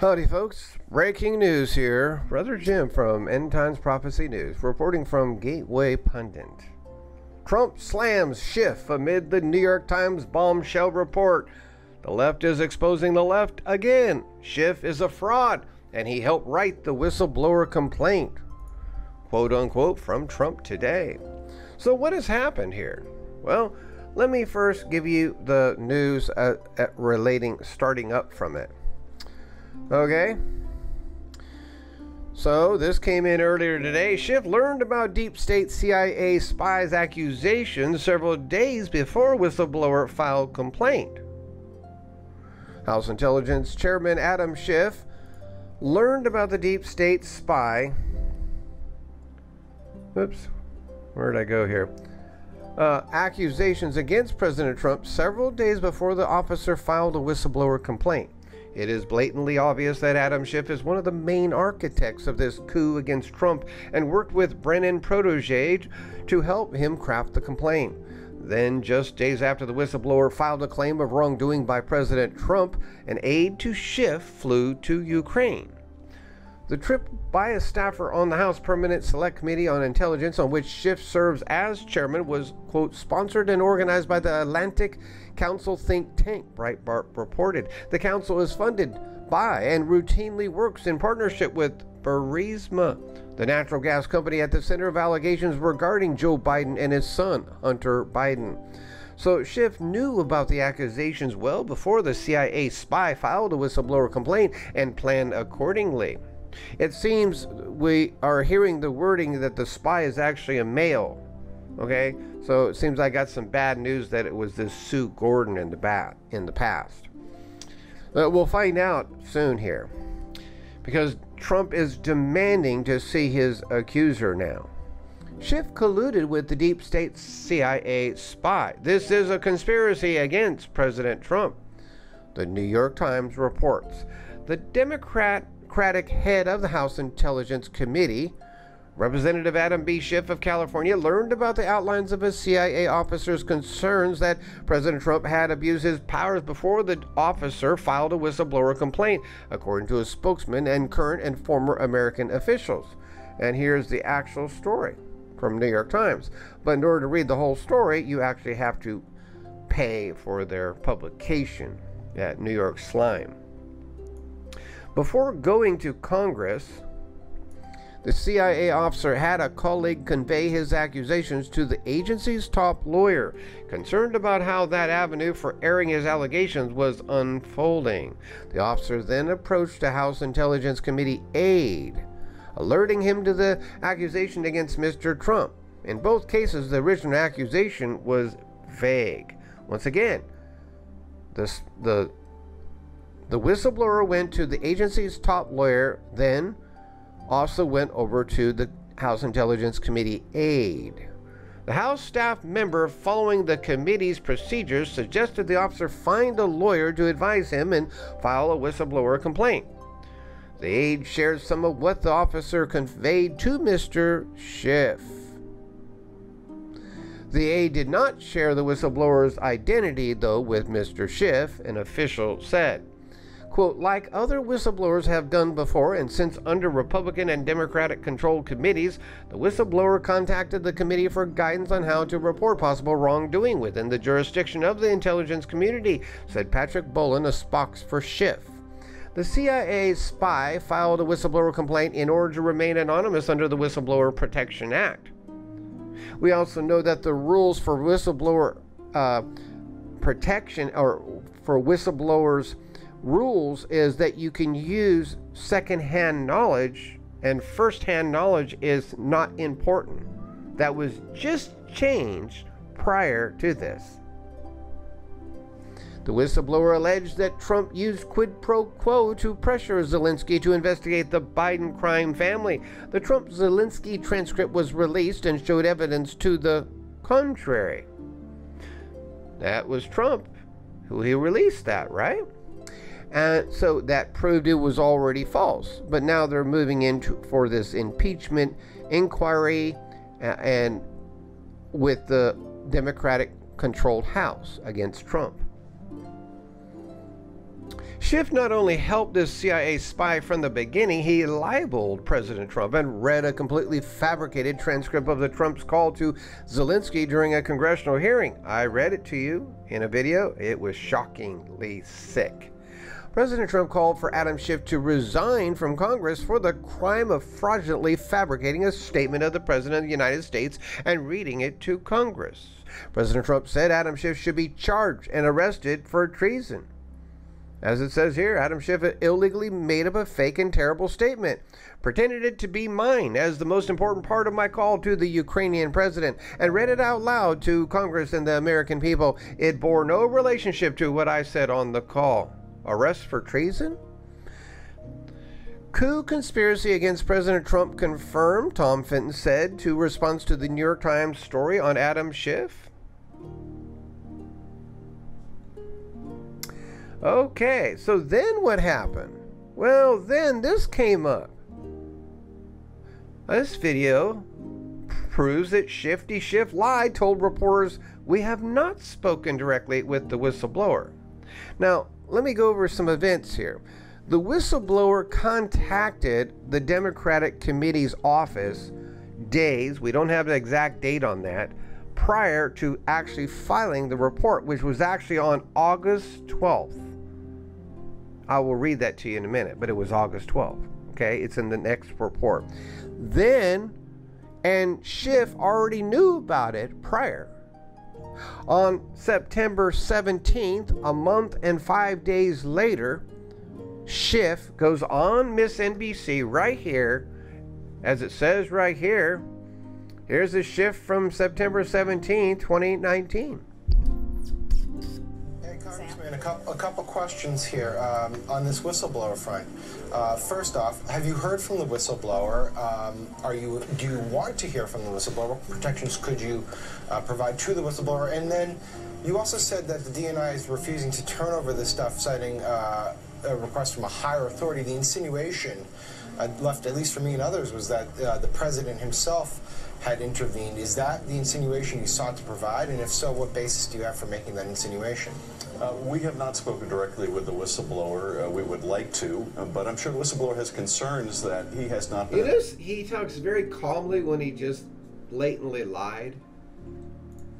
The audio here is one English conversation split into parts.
Howdy, folks. Breaking news here. Brother Jim from End Times Prophecy News reporting from Gateway Pundit. Trump slams Schiff amid the New York Times bombshell report. The left is exposing the left again. Schiff is a fraud, and he helped write the whistleblower complaint. Quote unquote from Trump today. So, what has happened here? Well, let me first give you the news uh, uh, relating, starting up from it. Okay. So this came in earlier today. Schiff learned about deep state CIA spies accusations several days before whistleblower filed complaint. House Intelligence Chairman Adam Schiff learned about the deep state spy. Oops, where did I go here? Uh, accusations against President Trump several days before the officer filed a whistleblower complaint. It is blatantly obvious that Adam Schiff is one of the main architects of this coup against Trump and worked with Brennan Protege to help him craft the complaint. Then, just days after the whistleblower filed a claim of wrongdoing by President Trump, an aide to Schiff flew to Ukraine. The trip by a staffer on the House Permanent Select Committee on Intelligence, on which Schiff serves as chairman, was, quote, sponsored and organized by the Atlantic Council think tank, Breitbart reported. The council is funded by and routinely works in partnership with Burisma, the natural gas company at the center of allegations regarding Joe Biden and his son, Hunter Biden. So Schiff knew about the accusations well before the CIA spy filed a whistleblower complaint and planned accordingly. It seems we are hearing the wording that the spy is actually a male. Okay, so it seems I got some bad news that it was this Sue Gordon in the bat in the past. But we'll find out soon here, because Trump is demanding to see his accuser now. Schiff colluded with the deep state CIA spy. This is a conspiracy against President Trump. The New York Times reports. The Democrat Democratic head of the House Intelligence Committee, Representative Adam B. Schiff of California, learned about the outlines of a CIA officer's concerns that President Trump had abused his powers before the officer filed a whistleblower complaint, according to a spokesman and current and former American officials. And here's the actual story from New York Times. But in order to read the whole story, you actually have to pay for their publication at New York Slime. Before going to Congress, the CIA officer had a colleague convey his accusations to the agency's top lawyer, concerned about how that avenue for airing his allegations was unfolding. The officer then approached a House Intelligence Committee aide, alerting him to the accusation against Mr. Trump. In both cases, the original accusation was vague. Once again, the, the the whistleblower went to the agency's top lawyer, then also went over to the House Intelligence Committee aide. The House staff member, following the committee's procedures, suggested the officer find a lawyer to advise him and file a whistleblower complaint. The aide shared some of what the officer conveyed to Mr. Schiff. The aide did not share the whistleblower's identity, though, with Mr. Schiff, an official said quote, like other whistleblowers have done before, and since under Republican and Democratic controlled committees, the whistleblower contacted the committee for guidance on how to report possible wrongdoing within the jurisdiction of the intelligence community, said Patrick Boland, a spokes for Schiff. The CIA spy filed a whistleblower complaint in order to remain anonymous under the Whistleblower Protection Act. We also know that the rules for whistleblower uh, protection or for whistleblowers rules is that you can use secondhand knowledge, and firsthand knowledge is not important. That was just changed prior to this. The whistleblower alleged that Trump used quid pro quo to pressure Zelensky to investigate the Biden crime family. The Trump Zelensky transcript was released and showed evidence to the contrary. That was Trump who he released that, right? And so that proved it was already false. But now they're moving into for this impeachment inquiry uh, and with the Democratic controlled House against Trump. Schiff not only helped this CIA spy from the beginning, he libeled President Trump and read a completely fabricated transcript of the Trump's call to Zelensky during a congressional hearing. I read it to you in a video. It was shockingly sick. President Trump called for Adam Schiff to resign from Congress for the crime of fraudulently fabricating a statement of the President of the United States and reading it to Congress. President Trump said Adam Schiff should be charged and arrested for treason. As it says here, Adam Schiff illegally made up a fake and terrible statement, pretended it to be mine as the most important part of my call to the Ukrainian president, and read it out loud to Congress and the American people. It bore no relationship to what I said on the call. Arrest for treason? Coup conspiracy against President Trump confirmed, Tom Fitton said to response to the New York Times story on Adam Schiff. Okay, so then what happened? Well, then this came up. This video proves that Shifty Schiff lied, told reporters, We have not spoken directly with the whistleblower. Now, let me go over some events here. The whistleblower contacted the Democratic Committee's office days, we don't have the exact date on that, prior to actually filing the report, which was actually on August 12th. I will read that to you in a minute, but it was August 12th. Okay, it's in the next report. Then, and Schiff already knew about it prior. On September 17th, a month and five days later, Schiff goes on MSNBC right here, as it says right here. Here's a Schiff from September 17, 2019. Congressman, a couple, a couple questions here um, on this whistleblower front. Uh, first off, have you heard from the whistleblower? Um, are you do you want to hear from the whistleblower? What protections could you uh, provide to the whistleblower? And then you also said that the DNI is refusing to turn over this stuff, citing uh, a request from a higher authority. The insinuation uh, left, at least for me and others, was that uh, the president himself had intervened. Is that the insinuation you sought to provide? And if so, what basis do you have for making that insinuation? Uh, we have not spoken directly with the whistleblower. Uh, we would like to, uh, but I'm sure the whistleblower has concerns that he has not been. It is. He talks very calmly when he just blatantly lied.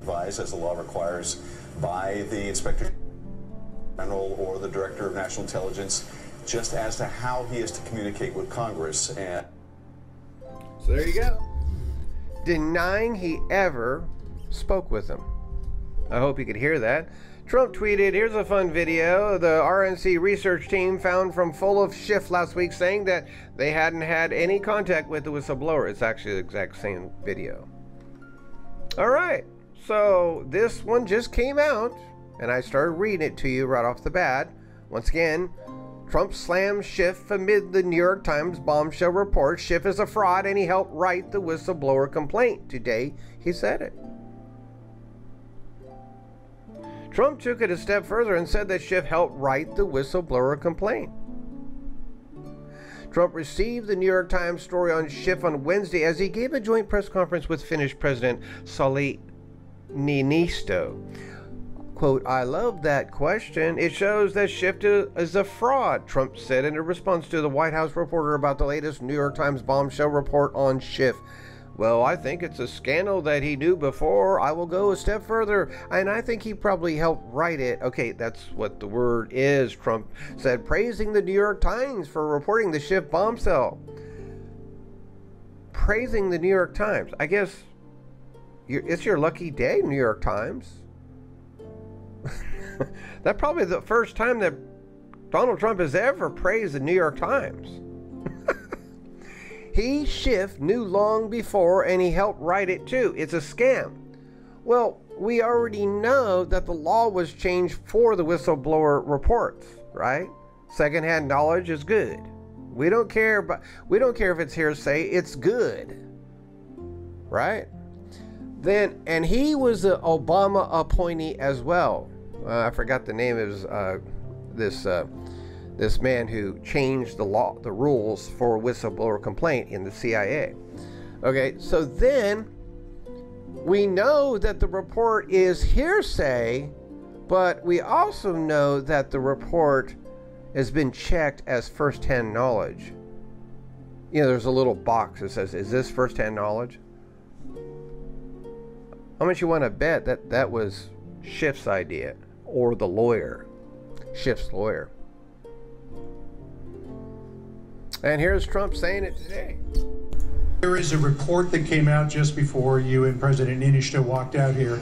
Advised, as the law requires, by the inspector general or the director of national intelligence, just as to how he is to communicate with Congress. And so there you go. Denying he ever spoke with him. I hope you could hear that. Trump tweeted, Here's a fun video the RNC research team found from Full of Shift last week saying that they hadn't had any contact with the whistleblower. It's actually the exact same video. All right, so this one just came out, and I started reading it to you right off the bat. Once again, Trump slams Schiff amid the New York Times bombshell report. Schiff is a fraud, and he helped write the whistleblower complaint. Today, he said it. Trump took it a step further and said that Schiff helped write the whistleblower complaint. Trump received the New York Times story on Schiff on Wednesday as he gave a joint press conference with Finnish President Sauli Niinisto. Quote, I love that question. It shows that Schiff is a fraud, Trump said in a response to the White House reporter about the latest New York Times bombshell report on Schiff. Well, I think it's a scandal that he knew before. I will go a step further, and I think he probably helped write it. Okay, that's what the word is, Trump said, praising the New York Times for reporting the Schiff bombshell. Praising the New York Times. I guess it's your lucky day, New York Times. That's probably the first time that Donald Trump has ever praised the New York Times. He, Schiff, knew long before and he helped write it too. It's a scam. Well, we already know that the law was changed for the whistleblower reports, right? Secondhand knowledge is good. We don't care but we don't care if it's hearsay, it's good. Right? Then and he was an Obama appointee as well. Uh, I forgot the name of uh, this uh, this man who changed the law, the rules for whistleblower complaint in the CIA. Okay, so then we know that the report is hearsay, but we also know that the report has been checked as first-hand knowledge. You know, there's a little box that says, "Is this first-hand knowledge?" How much you want to bet that that was Schiff's idea or the lawyer, Schiff's lawyer? And here's Trump saying it today. There is a report that came out just before you and President Niinisto walked out here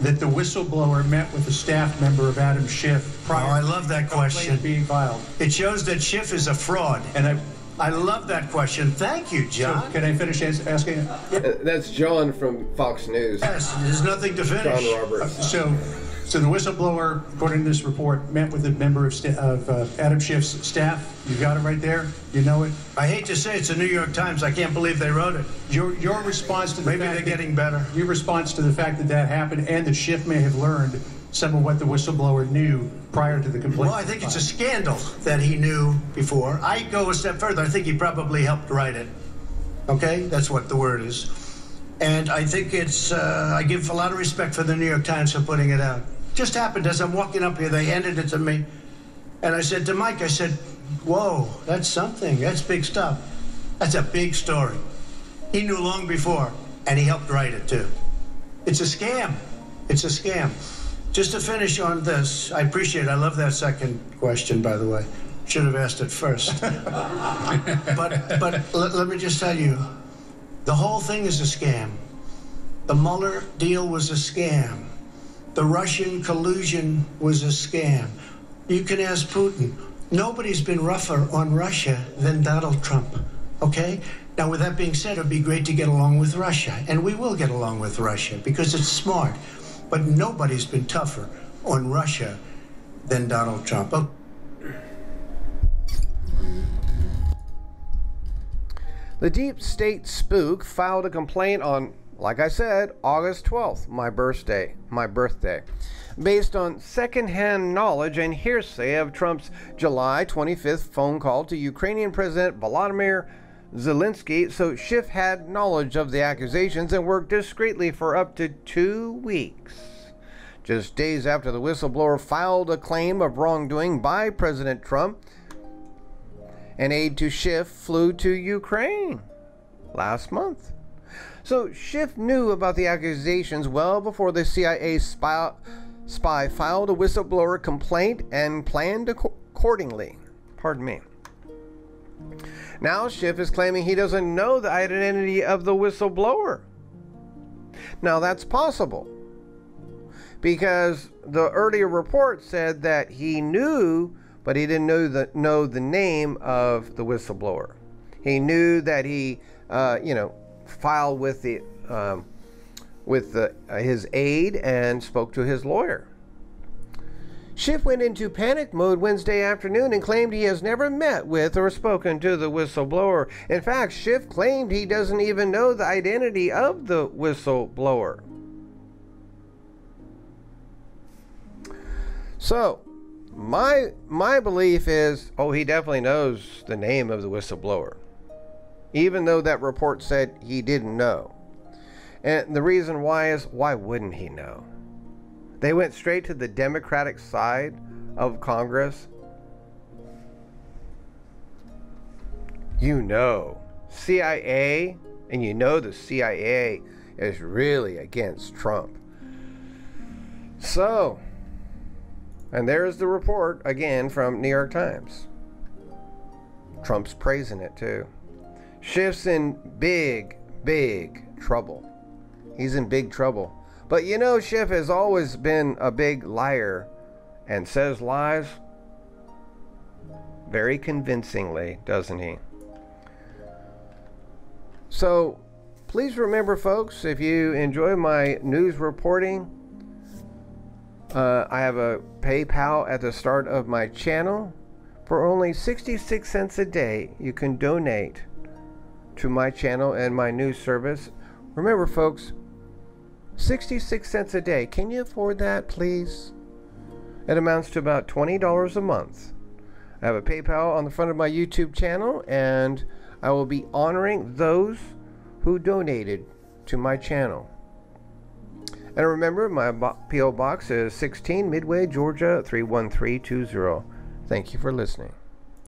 that the whistleblower met with a staff member of Adam Schiff prior Oh, I love that to the complaint question. being filed. It shows that Schiff is a fraud. And I, I love that question. Thank you, so John. can I finish as- asking? Uh, That's John from Fox News. yes, there's nothing to finish. John Roberts. So, so the whistleblower, according to this report, met with a member of, sta- of uh, Adam Schiff's staff. You got it right there. You know it. I hate to say it's the New York Times. I can't believe they wrote it. Your your response to the Maybe fact they're that- getting better. Your response to the fact that that happened and that Schiff may have learned some of what the whistleblower knew prior to the complaint. Well, I think it's a scandal that he knew before. I go a step further. I think he probably helped write it. Okay, that's what the word is. And I think it's. Uh, I give a lot of respect for the New York Times for putting it out. Just happened as I'm walking up here. They handed it to me, and I said to Mike, I said, "Whoa, that's something. That's big stuff. That's a big story." He knew long before, and he helped write it too. It's a scam. It's a scam. Just to finish on this, I appreciate it. I love that second question, by the way. Should have asked it first. but but let, let me just tell you, the whole thing is a scam. The Mueller deal was a scam. The Russian collusion was a scam. You can ask Putin. Nobody's been rougher on Russia than Donald Trump. Okay? Now, with that being said, it'd be great to get along with Russia. And we will get along with Russia because it's smart. But nobody's been tougher on Russia than Donald Trump. Oh, The deep state spook filed a complaint on, like I said, August 12th, my birthday, my birthday, based on secondhand knowledge and hearsay of Trump's July 25th phone call to Ukrainian President Volodymyr Zelensky. So Schiff had knowledge of the accusations and worked discreetly for up to two weeks. Just days after the whistleblower filed a claim of wrongdoing by President Trump, an aide to Schiff flew to Ukraine last month. So Schiff knew about the accusations well before the CIA spy, spy filed a whistleblower complaint and planned accordingly. Pardon me. Now Schiff is claiming he doesn't know the identity of the whistleblower. Now that's possible because the earlier report said that he knew, but he didn't know the know the name of the whistleblower. He knew that he, uh, you know, filed with the um, with the, uh, his aide and spoke to his lawyer. Schiff went into panic mode Wednesday afternoon and claimed he has never met with or spoken to the whistleblower. In fact, Schiff claimed he doesn't even know the identity of the whistleblower. So, my my belief is, oh, he definitely knows the name of the whistleblower, even though that report said he didn't know. And the reason why is, why wouldn't he know? They went straight to the Democratic side of Congress. You know, CIA, and you know the CIA is really against Trump. So, and there's the report again from New York Times. Trump's praising it too. Schiff's in big, big trouble. He's in big trouble. But you know, Schiff has always been a big liar and says lies very convincingly, doesn't he? So please remember, folks, if you enjoy my news reporting, uh, I have a PayPal at the start of my channel. For only 66 cents a day, you can donate to my channel and my news service. Remember, folks, 66 cents a day. Can you afford that, please? It amounts to about $20 a month. I have a PayPal on the front of my YouTube channel, and I will be honoring those who donated to my channel. And remember, my P.O. Box is 16 Midway, Georgia 31320. Thank you for listening.